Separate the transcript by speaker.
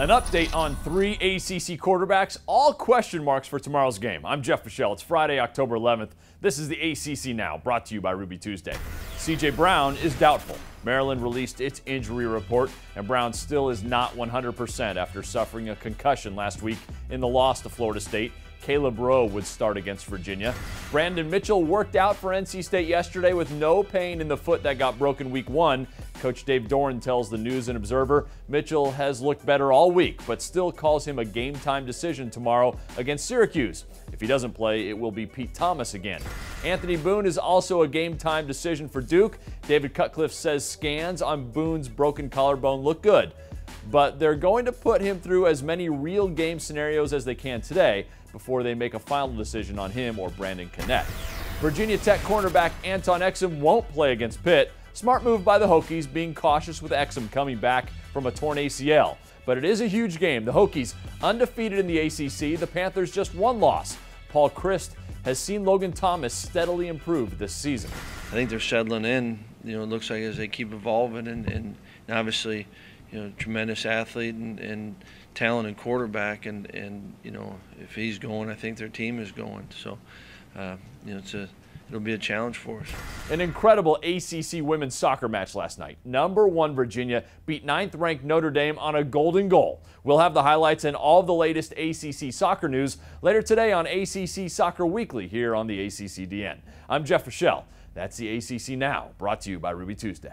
Speaker 1: An update on three ACC quarterbacks, all question marks for tomorrow's game. I'm Jeff Fischel. It's Friday, October 11th. This is the ACC Now, brought to you by Ruby Tuesday. CJ Brown is doubtful. Maryland released its injury report, and Brown still is not 100% after suffering a concussion last week in the loss to Florida State. Caleb Rowe would start against Virginia. Brandon Mitchell worked out for NC State yesterday with no pain in the foot that got broken week one. Coach Dave Doeren tells the News and Observer Mitchell has looked better all week, but still calls him a game time decision tomorrow against Syracuse. If he doesn't play, it will be Pete Thomas again. Anthony Boone is also a game time decision for Duke. David Cutcliffe says scans on Boone's broken collarbone look good but they're going to put him through as many real game scenarios as they can today before they make a final decision on him or Brandon Connette. Virginia Tech cornerback Antone Exum won't play against Pitt. Smart move by the Hokies, being cautious with Exum coming back from a torn ACL. But it is a huge game. The Hokies undefeated in the ACC. The Panthers just one loss. Paul Chryst has seen Logan Thomas steadily improve this season.
Speaker 2: I think they're settling in. You know, it looks like as they keep evolving, and, and obviously, you know, tremendous athlete and, and talented quarterback, and and you know, if he's going, I think their team is going. So, uh, you know, it's a it'll be a challenge for us.
Speaker 1: An incredible ACC women's soccer match last night. Number one Virginia beat ninth-ranked Notre Dame on a golden goal. We'll have the highlights and all the latest ACC soccer news later today on ACC Soccer Weekly here on the ACCDN. I'm Jeff Fischel. That's the ACC Now, brought to you by Ruby Tuesday.